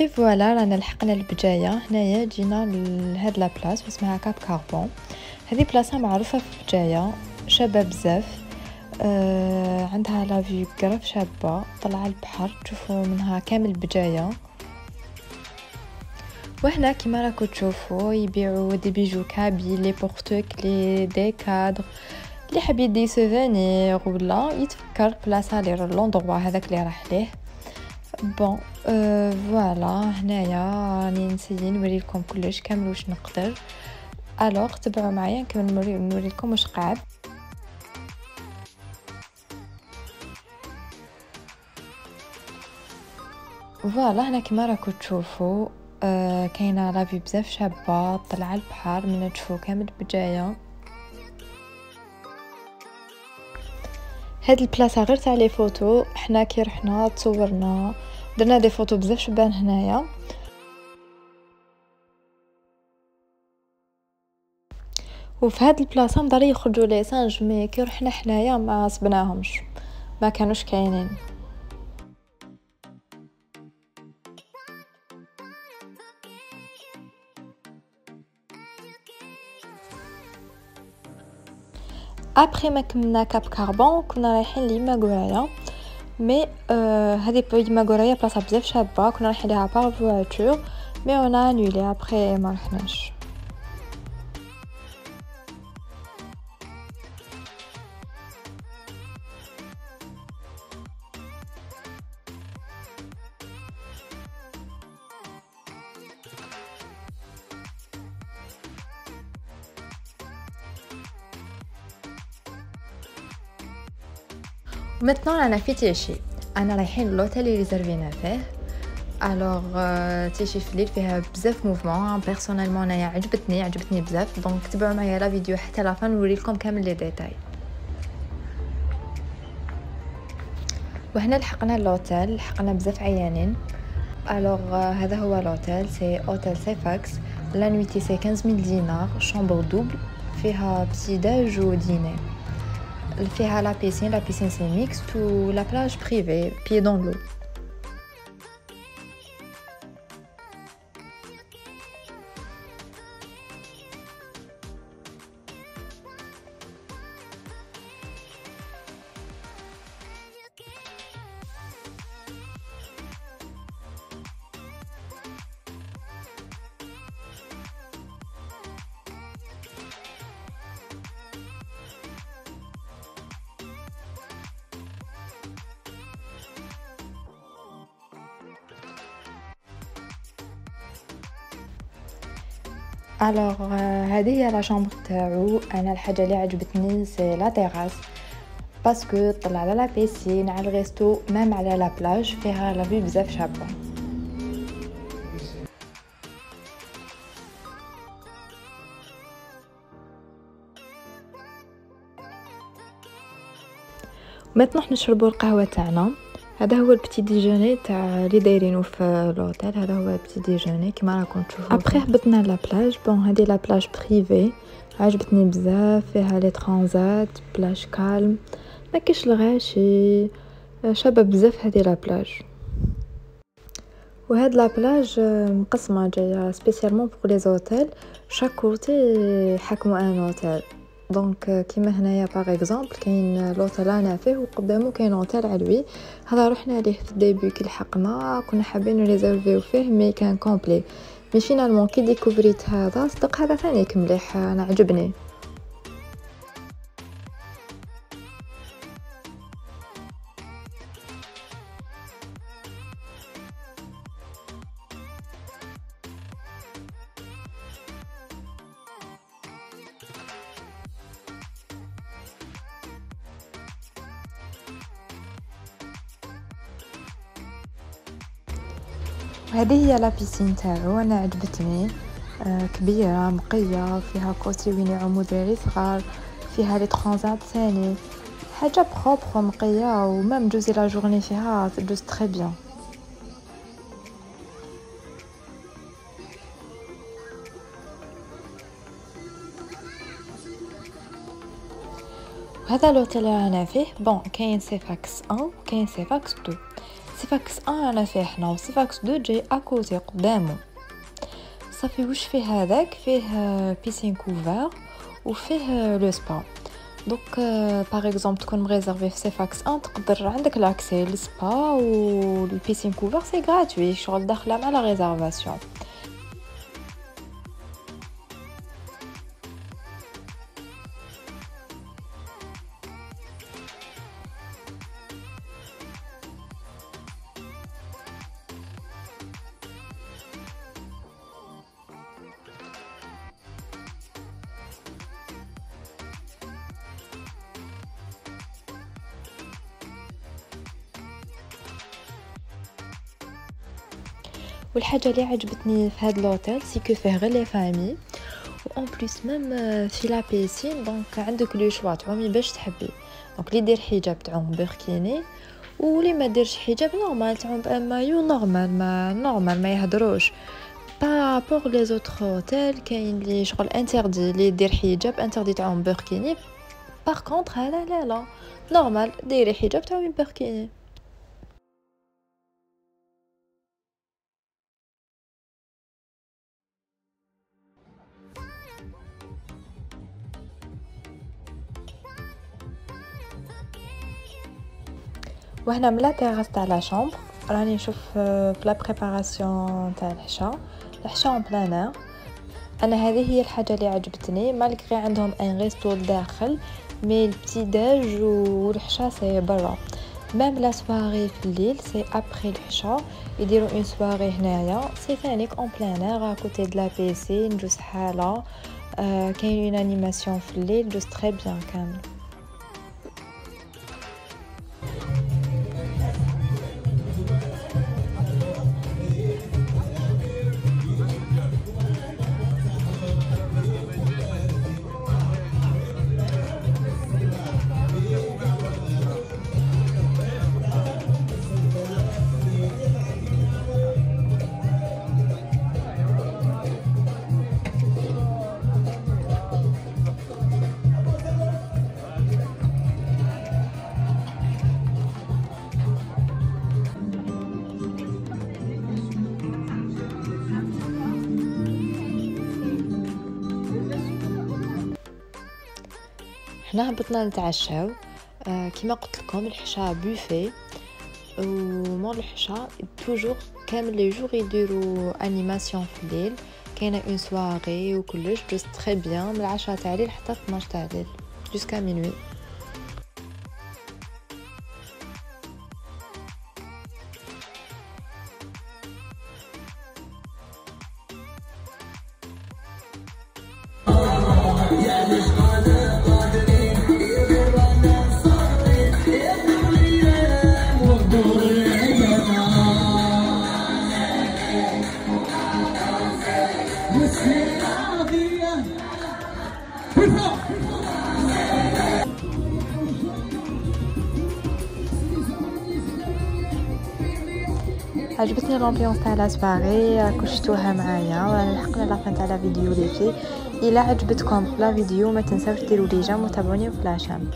et voilà رانا لحقنا البجايه هنايا جينا لهاد la place اسمها كاب كاربون هذه بلاصه معروفه في البجايه شابه بزاف آه عندها la vue grave شابه طلع البحر تشوفوا منها كامل البجايه وهنا كيما راكو تشوفوا يبيعوا des bijoux كابي les porte-clés des cadres اللي حاب يدي souvenir ولا يتفكر بلاصه لي l'endroit هذاك اللي راح ليه bon voilà هنايا راني نسيي نوريلكم كلش كامل واش نقدر. alors تبعوا معايا نكمل نوري نوريلكم واش قاعد. voilà هنا كما راكم تشوفوا أه كاينة la vue بزاف شابة طلع البحر من تشوفوا كامل بجاية. هاد البلاصة غير تاع les photos حنا كي رحنا تصورنا درنا des photos بزاف شبان هنايا. وفي هاد البلاصة مدار يخرجوا les singes mais كي رحنا حنايا ما صبناهمش ما كانوش كاينين. ابخي ما كملنا كاب كاربون كنا رايحين ليما غورايا mais آه هذه يما غورايا بلاصة بزاف شابة كنا رايحين ليها par voiture mais on a annulé après ما رحناش. Maintenant رانا في تيشي أنا رايحين l'hôtel اللي ريزرفينا فيه alors تيشي في الليل فيها بزاف mouvement personnellement انايا عجبتني عجبتني بزاف donc تبعوا معايا la vidéo حتى la fin نوريلكم كامل les détails وهنا لحقنا ال l'hôtel لحقنا بزاف عيانين alors هذا هو l'hôtel c'est hôtel Syphax la nuitée c'est 15000 دينار chambre double فيها petit-déj و dîner فيها la piscine la piscine c'est mixte و la plage privée pieds dans l'eau Alors هذه هي la chambre تاعو. أنا الحاجة اللي عجبتني c'est la terrasse parce que تطل على la piscine على le resto même على la plage فيها la vue بزاف شابة. Maintenant نشربوا القهوة تاعنا. هذا هو le petit déjeuner تاع اللي دايرينو في لوطيل هذا هو le petit déjeuner كيما راكم تشوفوا après هبطنا la plage bon هذه la plage privée عجبتني بزاف فيها les transats plage calme ما كاش الغاشي. شابة بزاف هذه la plage وهاد la plage مقسمة جاية spécialement pour les hôtels chaque côté حكموا un hôtel donc كيما هنايا par exemple كاين لوطيل أنا فيه وقدامه كاين اوتيل علوي هذا رحنا ليه في le début كي لحقنا كنا حابين نريزيرفيو فيه mais كان complet mais finalement كي ديكوفريت هذا؟ صدق هذا ثاني مليح أنا عجبني. هذه هي la piscine تاعو أنا عجبتني. آه كبيرة نقيه فيها côté وين يعومو دراري صغار فيها les transats ثاني حاجة propre نقيه و même جوزي la journée فيها تجوز très bien هذا l'hôtel رانا فيه. bon كاين سيفاكس 1 كاين سيفاكس 2 سيفاكس 1 رانا فيه حنا وسيفاكس 2 جاي à côté قدامو صافي واش فيه هذاك؟ فيه piscine couverte وفيه le spa donc par exemple تكون مريزيرفي في سيفاكس 1 تقدر عندك l'accès لل spa و ال piscine couverte c'est gratuit شغل داخله مع la réservation والحاجة اللي عجبتني في هذا l'hôtel c'est que فيه غير les familles و en plus même في la piscine donc عندك le choix تعومي باش تحبي. donc اللي دير حجاب تعوم burkini ولي ما ديرش حجاب normal تعوم بمايو normal ما normal ما يهدروش. pour les autres hôtels كاين لي شغل interdit لي دير حجاب interdit تعوم burkini par contre هذا لا لا normal ديري حجاب تعومي burkini وهنا من la terrasse تاع la chambre راني نشوف في la préparation تاع العشا. العشا en plein air هذه هي الحاجة اللي عجبتني. malgré عندهم un resto لداخل mais le petit déj والعشا c'est برا. même la soirée في الليل سي ابري الحشا. يديروا une soirée هنايا. c'est ثانيك en plein air côté de la piscine جوز حالة. آه كاين une animation في الليل جوز très bien كامل حنا هبطنا نتعشاو. آه كيما قلت لكم الحشا بوفي ومور العشا toujours كامل les jours يديروا animation في الليل كاينة une soirée وكلش جوز très bien من العشرة تاع الليل حتى 12 تاع الليل jusqu'à minuit عجبتني l'ambiance تاع la soirée كشتوها معايا وانا لحقنا la fin تاع la vidéo لي في. إلا عجبتكم la vidéo ما تنساوش ديروا les j'aime وتابعوني في la chaîne